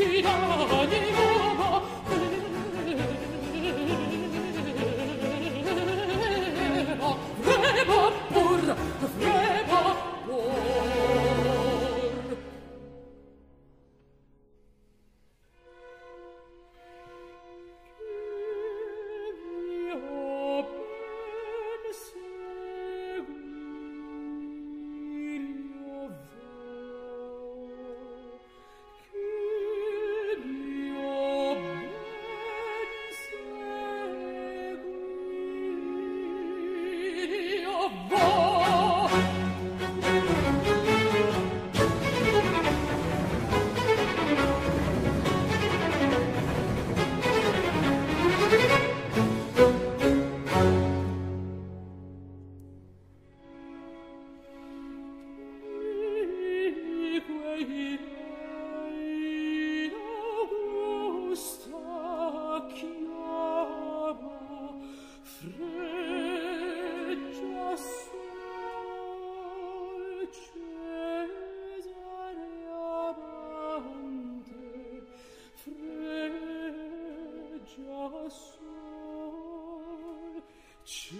知らねえ Jeez.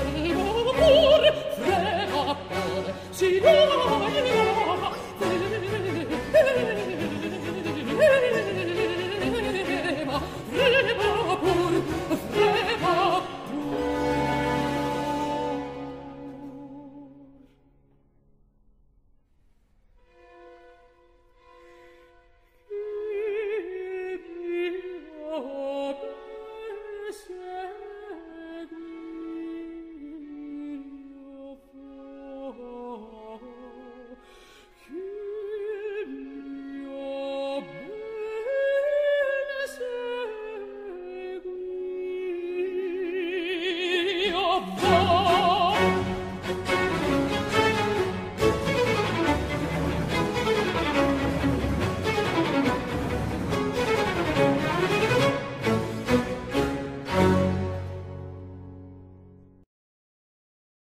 See you.